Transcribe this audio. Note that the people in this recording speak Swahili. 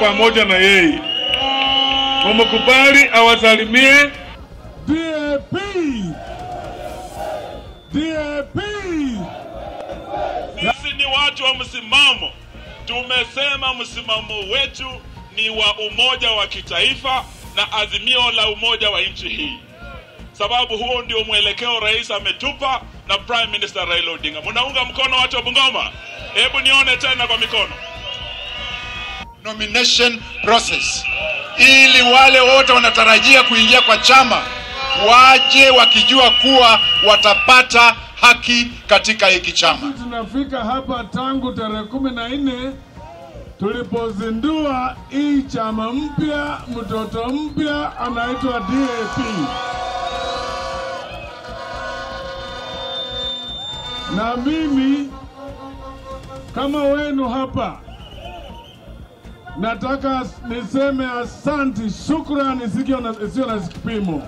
pamoja na yeye. mumkubali awasalimie. DAP DAP Sisi ni watu wa msimamo. Tumesema msimamo wetu ni wa umoja wa kitaifa na azimio la umoja wa nchi hii, sababu huo ndio mwelekeo rais ametupa na Prime Minister Raila Odinga. Munaunga mkono watu wa Bungoma? Hebu nione tena kwa mikono. Nomination process ili wale wote wanatarajia kuingia kwa chama waje wakijua kuwa watapata haki katika hiki chama. tunafika hapa tangu tarehe kumi na nne tulipozindua hii chama mpya, mtoto mpya anaitwa DAP. Na mimi kama wenu hapa nataka niseme asanti, shukrani isiyo na kipimo.